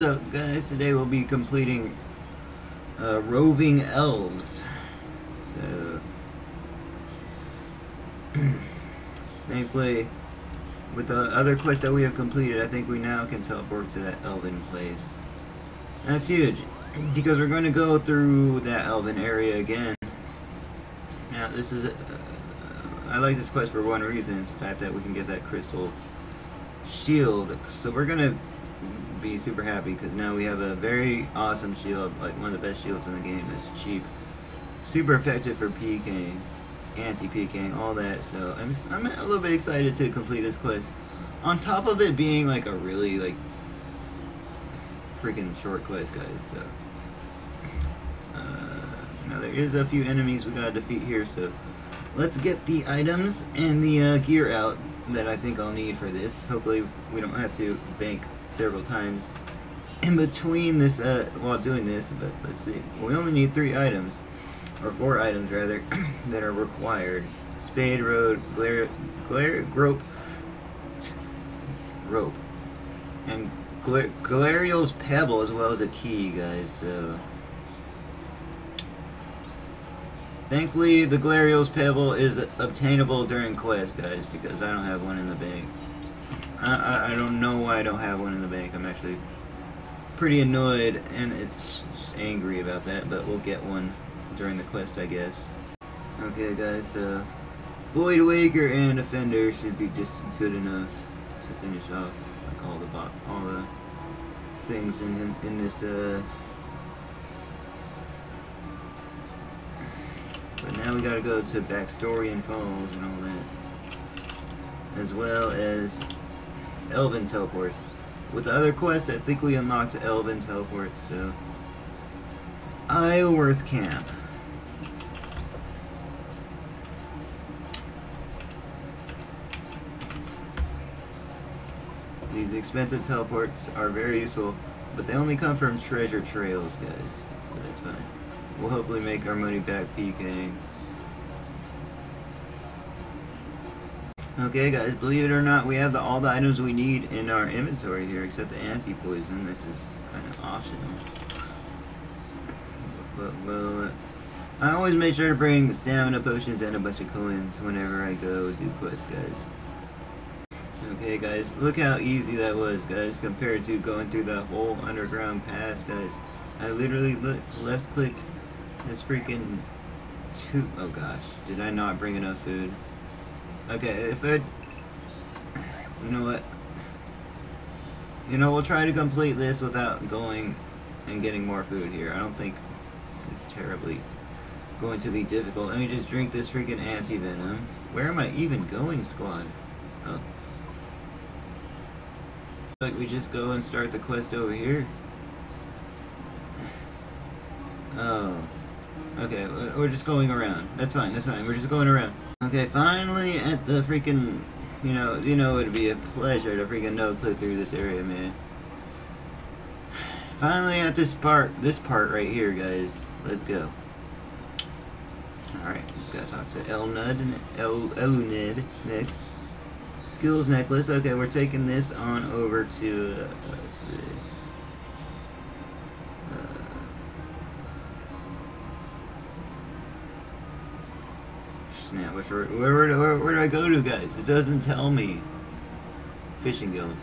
So guys, today we'll be completing uh, Roving Elves. So, thankfully, with the other quest that we have completed, I think we now can teleport to that elven place. That's huge, because we're going to go through that elven area again. Now, this is, uh, I like this quest for one reason, it's the fact that we can get that crystal shield. So we're going to be super happy because now we have a very awesome shield, like one of the best shields in the game. It's cheap, super effective for PKing, anti-PKing, all that. So I'm, I'm a little bit excited to complete this quest. On top of it being like a really like freaking short quest, guys. So uh, now there is a few enemies we gotta defeat here. So let's get the items and the uh, gear out that I think I'll need for this. Hopefully we don't have to bank several times in between this uh, while doing this but let's see. We only need three items or four items rather that are required. Spade road glare glare grope rope and Gla Glarial's pebble as well as a key guys so. Thankfully the Glarial's pebble is obtainable during quest guys because I don't have one in the bank I, I don't know why I don't have one in the bank. I'm actually pretty annoyed and it's angry about that, but we'll get one during the quest, I guess. Okay, guys, uh, Void Waker and Offender should be just good enough to finish off like all the all the things in in, in this uh but now we gotta go to Baxtorian Falls and all that as well as Elven teleports. With the other quest, I think we unlocked Elven teleports, so... Isleworth Camp. These expensive teleports are very useful, but they only come from treasure trails, guys. So that's fine. We'll hopefully make our money back PKing. Okay guys, believe it or not, we have the, all the items we need in our inventory here except the anti-poison, which is kind of optional. But, well, uh, I always make sure to bring stamina potions and a bunch of coins whenever I go do quests, guys. Okay guys, look how easy that was, guys, compared to going through that whole underground pass, guys. I literally left-clicked this freaking two. Oh gosh, did I not bring enough food? Okay, if it... You know what? You know, we'll try to complete this without going and getting more food here. I don't think it's terribly going to be difficult. Let me just drink this freaking anti-venom. Where am I even going, squad? Oh. Like we just go and start the quest over here. Oh. Okay, we're just going around. That's fine, that's fine. We're just going around. Okay, finally at the freaking, you know, you know it'd be a pleasure to freaking no-click through this area, man. Finally at this part, this part right here, guys. Let's go. Alright, just gotta talk to Elnud and El Eluned next. Skills necklace. Okay, we're taking this on over to, uh, where, where, where, where do I go to, guys? It doesn't tell me. Fishing guild.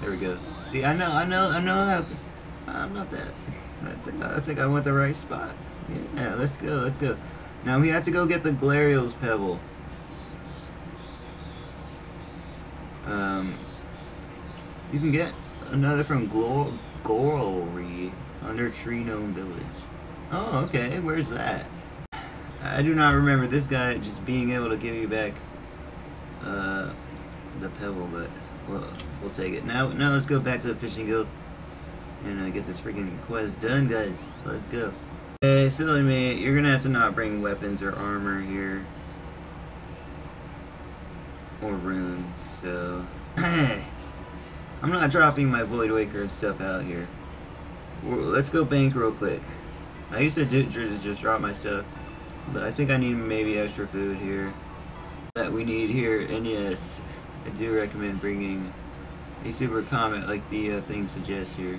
There we go. See, I know, I know, I know how. I'm not that. I think I think I went the right spot. Yeah, let's go, let's go. Now we have to go get the Glarial's Pebble. Um, you can get another from Golrie under Tree Gnome Village. Oh, okay. Where's that? I do not remember this guy just being able to give you back uh, the pebble, but we'll, we'll take it. Now, now let's go back to the fishing guild and uh, get this freaking quest done, guys. Let's go. Hey, silly me, you're gonna have to not bring weapons or armor here. Or runes, so... I'm not dropping my Void Waker and stuff out here. Let's go bank real quick. I used to do, just drop my stuff. But I think I need maybe extra food here that we need here. And yes, I do recommend bringing a super comet like the uh, thing suggests here.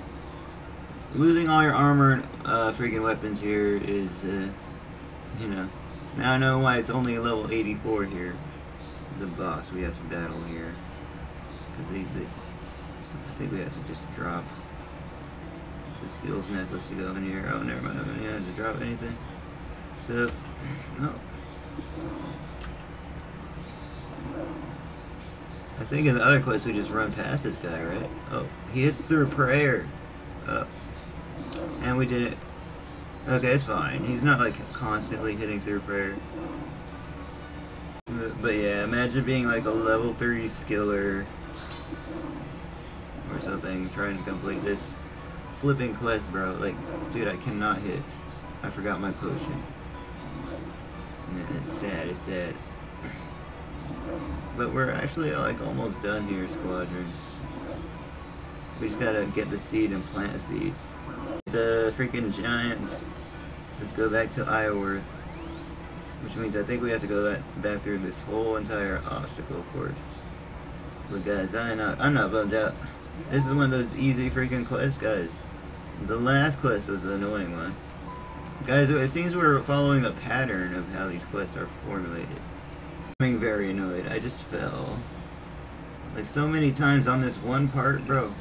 losing all your armored uh, freaking weapons here is, uh, you know, now I know why it's only level 84 here. The boss we have to battle here. Because they, they, I think we have to just drop the skills necklace to go in here. Oh, never mind. I had to drop anything. So, no. I think in the other quest we just run past this guy, right? Oh, he hits through prayer. Oh. And we did it. Okay, it's fine. He's not like constantly hitting through prayer. But, but yeah, imagine being like a level 3 skiller or something trying to complete this flipping quest, bro. Like, dude, I cannot hit. I forgot my potion. Yeah, it's sad, it's sad. But we're actually like almost done here, Squadron. We just gotta get the seed and plant a seed. The freaking giant. Let's go back to Isleworth. Which means I think we have to go back through this whole entire obstacle course. But guys, I'm not, I'm not bummed out. This is one of those easy freaking quests, guys. The last quest was the annoying one. Guys, it seems we're following a pattern of how these quests are formulated. I'm very annoyed. I just fell. Like so many times on this one part, bro.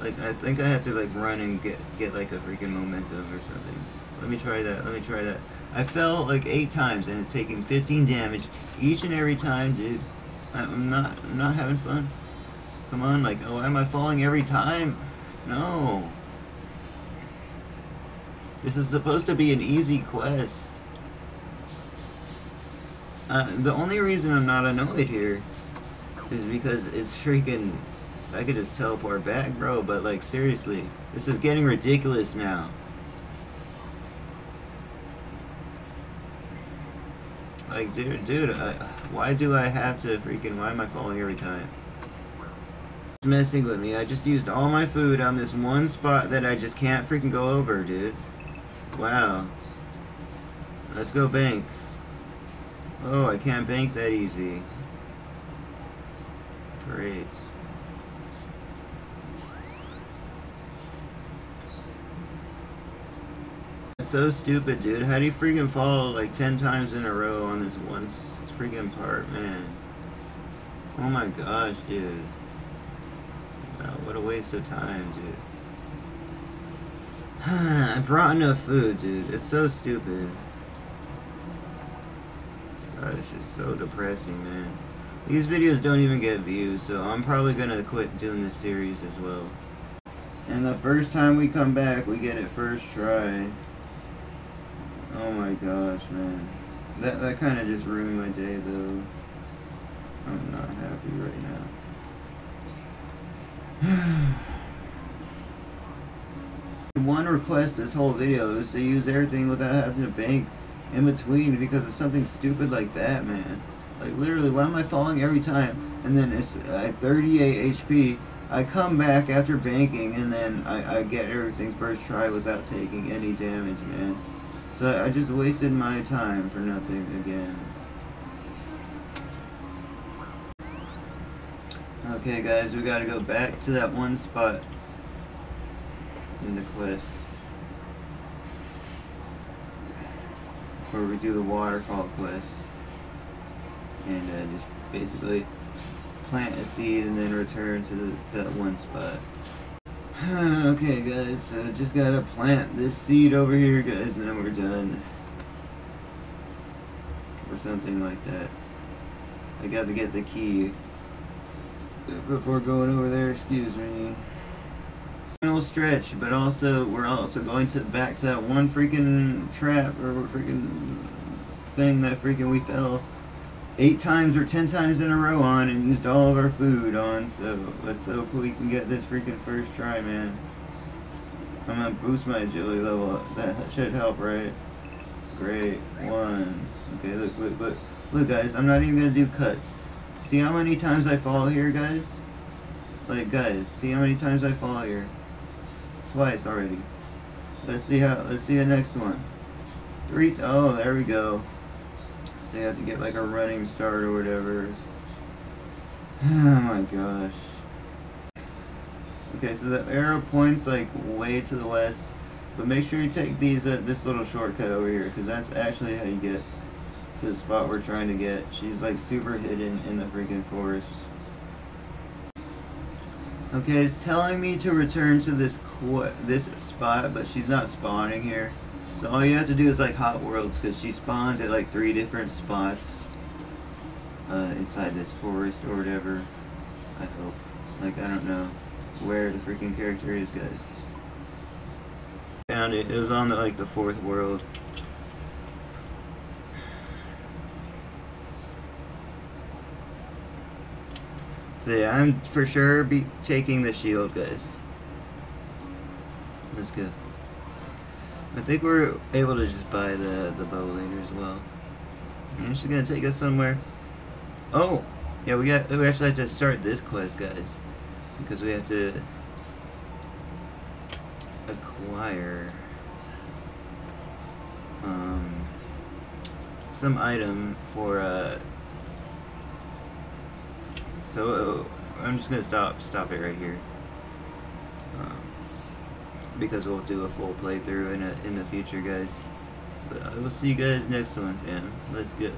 Like I think I have to like run and get get like a freaking momentum or something. Let me try that. Let me try that. I fell like eight times and it's taking 15 damage each and every time, dude. I'm not I'm not having fun. Come on, like, oh, am I falling every time? No. This is supposed to be an easy quest. Uh, the only reason I'm not annoyed here is because it's freaking... I could just teleport back, bro, but like, seriously. This is getting ridiculous now. Like, dude, dude, I, why do I have to freaking... Why am I falling every time? It's messing with me. I just used all my food on this one spot that I just can't freaking go over, dude. Wow. Let's go bank. Oh, I can't bank that easy. Great. So stupid, dude. How do you freaking fall like 10 times in a row on this one freaking part, man? Oh my gosh, dude. Wow, what a waste of time, dude. I brought enough food, dude. It's so stupid. God, it's just so depressing, man. These videos don't even get views, so I'm probably gonna quit doing this series as well. And the first time we come back, we get it first try. Oh my gosh, man. That, that kind of just ruined my day, though. I'm not happy right now. One request this whole video is to use everything without having to bank in between because of something stupid like that, man. Like, literally, why am I falling every time? And then it's at 38 HP, I come back after banking, and then I, I get everything first try without taking any damage, man. So I just wasted my time for nothing again. Okay, guys, we gotta go back to that one spot in the quest. Where we do the waterfall quest. And uh, just basically plant a seed and then return to the, that one spot. okay guys, so just gotta plant this seed over here guys and then we're done. Or something like that. I got to get the key before going over there, excuse me final stretch, but also we're also going to back to that one freaking trap or freaking thing that freaking we fell eight times or ten times in a row on and used all of our food on. So let's hope we can get this freaking first try, man. I'm gonna boost my agility level. That should help, right? Great. One. Okay, look, look, look. Look, guys, I'm not even gonna do cuts. See how many times I fall here, guys? Like, guys, see how many times I fall here? Twice already. Let's see how. Let's see the next one. Three. Oh, there we go. So you have to get like a running start or whatever. Oh my gosh. Okay, so the arrow points like way to the west, but make sure you take these uh, this little shortcut over here, because that's actually how you get to the spot we're trying to get. She's like super hidden in the freaking forest. Okay, it's telling me to return to this this spot, but she's not spawning here. So all you have to do is like Hot Worlds, because she spawns at like three different spots uh, inside this forest or whatever. I hope. Like, I don't know where the freaking character is, guys. Found it. It was on the, like the fourth world. So yeah, I'm for sure be taking the shield, guys. That's good. I think we're able to just buy the, the bow later as well. And she's gonna take us somewhere. Oh! Yeah, we got we actually have to start this quest, guys. Because we have to acquire um some item for uh so uh, I'm just gonna stop stop it right here. Um, because we'll do a full playthrough in a, in the future, guys. But I will see you guys next one, and let's go.